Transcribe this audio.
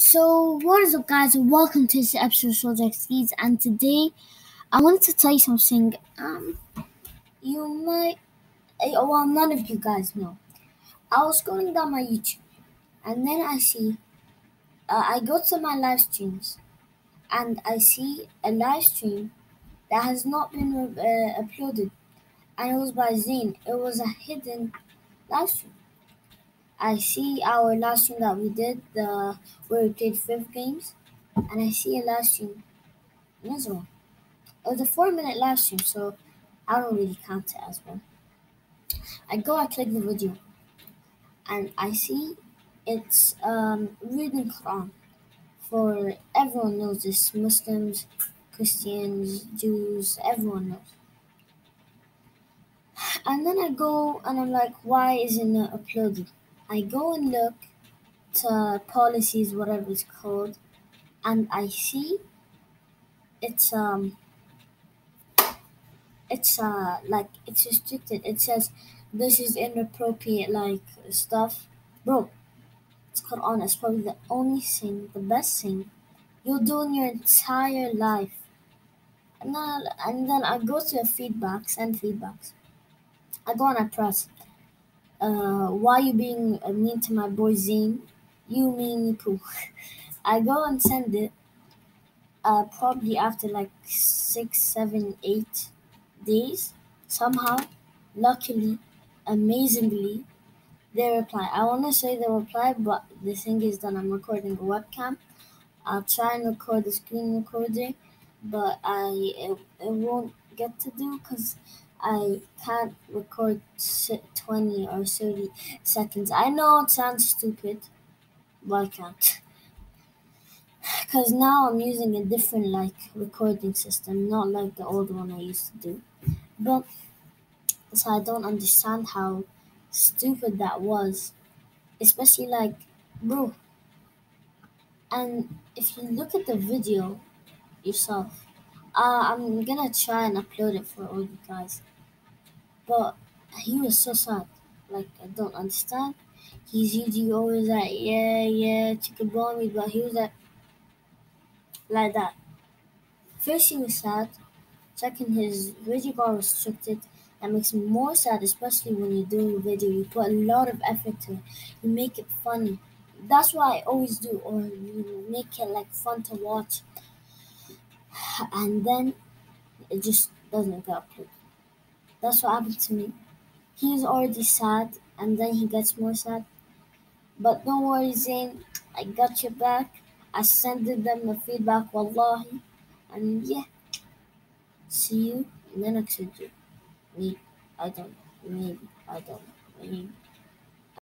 So, what is up, guys? Welcome to this episode of SoldierXgeez, and today I wanted to tell you something. Um, you might, eh, well, none of you guys know. I was scrolling down my YouTube, and then I see, uh, I go to my live streams, and I see a live stream that has not been uh, uploaded, and it was by Zayn. It was a hidden live stream. I see our last stream that we did, the where we played five games, and I see a last stream. One. It was a four minute live stream, so I don't really count it as one. I go, I click the video, and I see it's um, reading Quran. For everyone knows this Muslims, Christians, Jews, everyone knows. And then I go and I'm like, why isn't it uploaded? I go and look to policies, whatever it's called, and I see it's um it's uh like it's restricted. It says this is inappropriate like stuff. Bro, it's Quran. It's probably the only thing, the best thing you'll do in your entire life. And then, and then I go to the feedback, send feedbacks. I go and I press uh, why you being mean to my boy Zayn? You mean poo. I go and send it. Uh, probably after like six, seven, eight days. Somehow, luckily, amazingly, they reply. I want to say they reply, but the thing is that I'm recording a webcam. I'll try and record the screen recording, but I it, it won't get to do because I can't record 20 or 30 seconds. I know it sounds stupid, but I can't. Because now I'm using a different like recording system, not like the old one I used to do. But so I don't understand how stupid that was. Especially like, bro. And if you look at the video yourself, uh, I'm gonna try and upload it for all you guys. But he was so sad. Like I don't understand. He's usually always like, yeah, yeah, chicken bomb but he was like, like that. First, he was sad. Second, his video got restricted. That makes me more sad, especially when you're doing a video. You put a lot of effort to it. You make it funny. That's what I always do, or you make it like fun to watch. And then it just doesn't get uploaded. That's what happened to me. He's already sad, and then he gets more sad. But don't worry, Zayn. I got your back. I sent them the feedback, wallahi. And yeah. See you in the next video. Maybe. I don't. Maybe. I don't. Maybe.